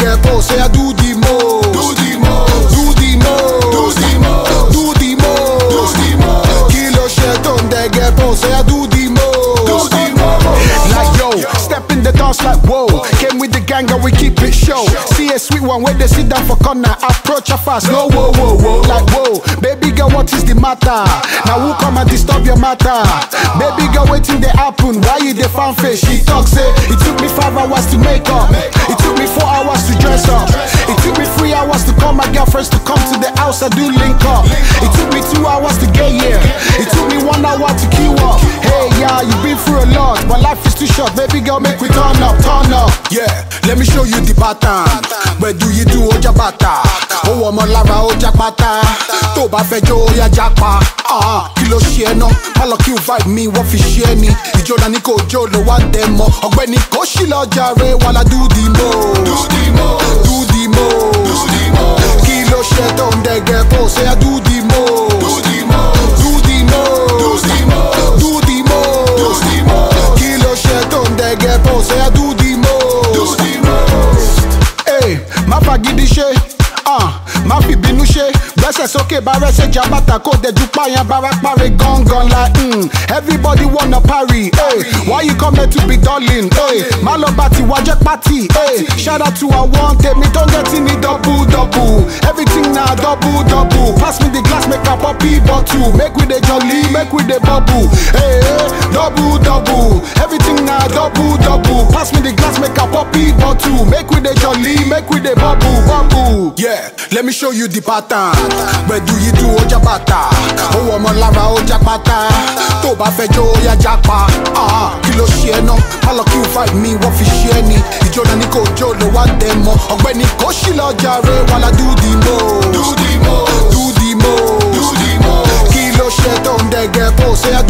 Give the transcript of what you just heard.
say I do the most. Do the most. Do the most. Do the most. Do the most. Do the most. Kilo shit on they get post, say I do the most. Do the most. Like yo, step in the dance like whoa. Came with the gang and we keep it show. See a sweet one where they sit down for corner. Approach her fast, no whoa whoa whoa. Like whoa, baby girl, what is the matter? Now who come and disturb your matter? Baby girl, waiting they happen. Why you the fan face? She talk say it took me five hours to make up. It link up. It took me two hours to get here. It took me one hour to queue up. Hey yeah, you've been through a lot, but life is too short. Baby girl, make we turn up, turn up. Yeah, let me show you the pattern. Where do you do oja bata? Oh, ọmọ lára oja pata. Tó bá fẹ́ jó oya japa. Ah, kí ló ṣe ẹ́ ná? Vibe mi, wọ́n fi ṣe é ni. Ìjọba ní kò jó ló wá dẹ̀ mọ́. Ọ̀gbẹ́ni kò sí lọ jàre, wàhálà do the most. Má fagídí ṣe, uh, má fi bínú ṣe. Gbẹ́sẹ̀ sókè bára ṣe jabata kó dẹ̀jú páyàn bára parí gangan la. Mm, everybody wanna parry. Hey, why you come here to be darling? Hey, má lọ bá ti wájẹ́ pátì. Shout out to àwọn tèmi tó ń jẹ́ tí ní double double. Everything na double double. Pass me the glass make I poppy bottle. Make we dey jolly, make we dey bubble. Hey, hey, double double. Everything na. Pass me the glass make I poppy bottle. Make we dey jolly, make we dey bubble bubble. Yeah, let me show you the pattern. Where do you do oja bata? Owó ọmọ lára oja pata. Fẹ́ jó oya japa. Ah, kí ló ṣe ẹ́ ná? Má lọ kí o vibe mi, wọ́n fi ṣe é ni. Ìjọba ní kò jó ló wá dẹ̀ mọ́. Ọ̀gbẹ́ni kò sí lọ jàre, wàhálà do the most. Do the most. Do the most. Do the most. Kí ló ṣe tó ń dẹ̀gẹ̀ bó ṣe á